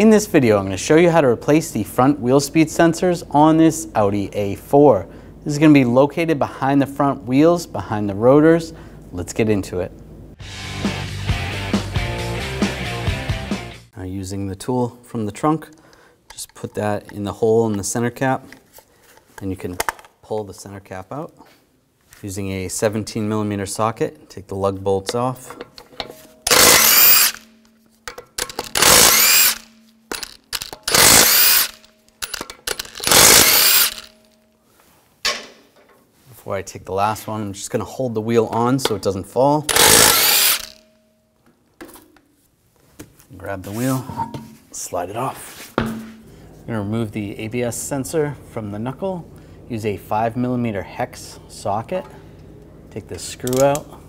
In this video, I'm going to show you how to replace the front wheel speed sensors on this Audi A4. This is going to be located behind the front wheels, behind the rotors. Let's get into it. Now using the tool from the trunk, just put that in the hole in the center cap, and you can pull the center cap out. Using a 17 millimeter socket, take the lug bolts off. Before I take the last one, I'm just going to hold the wheel on so it doesn't fall. Grab the wheel, slide it off. I'm to remove the ABS sensor from the knuckle. Use a 5 millimeter hex socket. Take this screw out.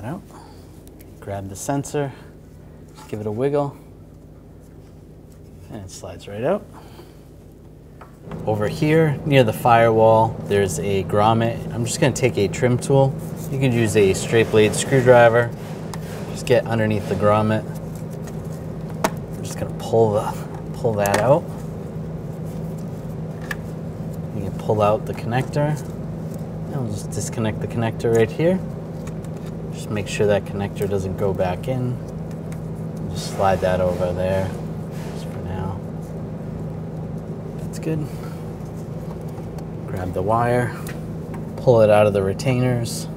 That out. Grab the sensor, give it a wiggle, and it slides right out. Over here near the firewall, there's a grommet. I'm just gonna take a trim tool. You can use a straight blade screwdriver. Just get underneath the grommet. I'm just gonna pull the pull that out. You can pull out the connector. And we'll just disconnect the connector right here. Just make sure that connector doesn't go back in. Just slide that over there, just for now. That's good. Grab the wire, pull it out of the retainers.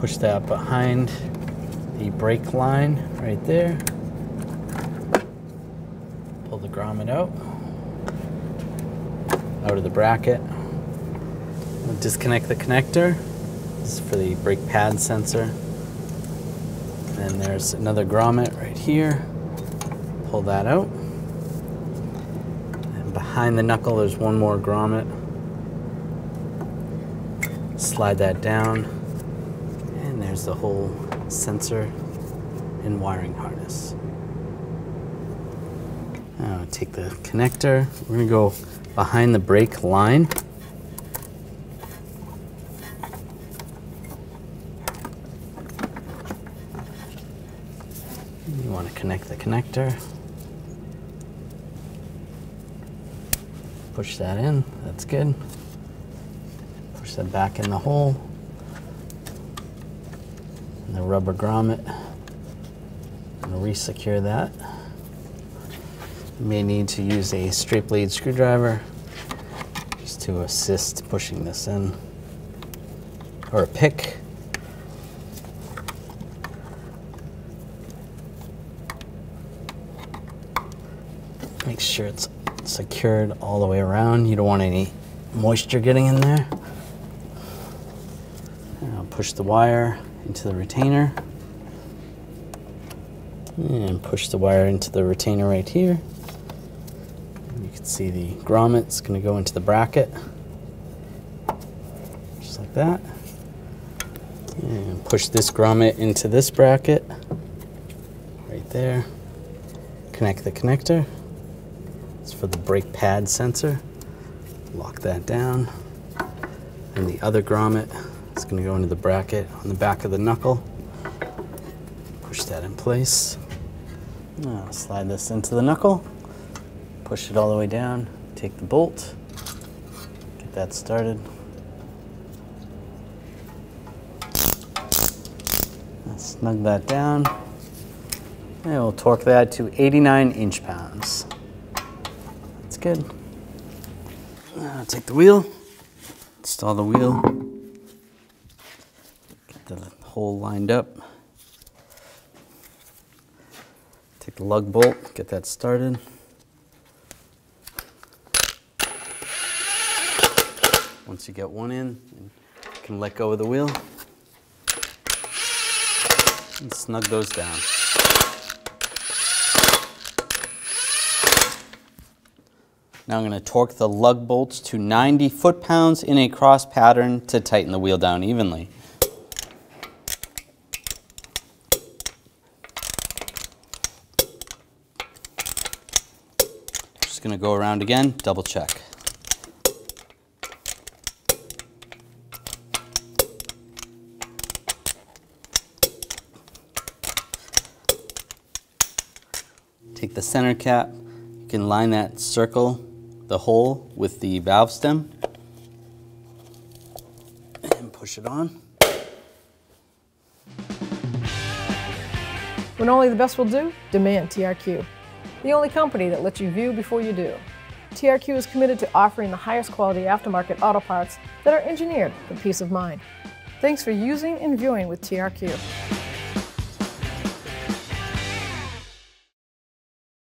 Push that behind the brake line right there pull the grommet out, out of the bracket. We'll disconnect the connector. This is for the brake pad sensor. Then there's another grommet right here. Pull that out. And behind the knuckle, there's one more grommet. Slide that down. And there's the whole sensor and wiring harness. Now take the connector. We're gonna go behind the brake line. You want to connect the connector. Push that in, that's good. Push that back in the hole. And the rubber grommet. I'm gonna re-secure that. You may need to use a straight blade screwdriver just to assist pushing this in, or a pick. Make sure it's secured all the way around. You don't want any moisture getting in there. Now push the wire into the retainer and push the wire into the retainer right here. Can see the grommet's going to go into the bracket, just like that. And push this grommet into this bracket, right there. Connect the connector. It's for the brake pad sensor. Lock that down. And the other grommet is going to go into the bracket on the back of the knuckle. Push that in place. Now slide this into the knuckle, push it all the way down, take the bolt, get that started. Snug that down, and we'll torque that to 89 inch pounds. That's good. Now take the wheel, install the wheel, get the hole lined up. Take the lug bolt, get that started. You get one in, you can let go of the wheel and snug those down. Now I'm going to torque the lug bolts to 90 foot-pounds in a cross pattern to tighten the wheel down evenly. Just going to go around again, double check. Take the center cap, you can line that circle, the hole with the valve stem, and push it on. When only the best will do, demand TRQ. The only company that lets you view before you do. TRQ is committed to offering the highest quality aftermarket auto parts that are engineered for peace of mind. Thanks for using and viewing with TRQ.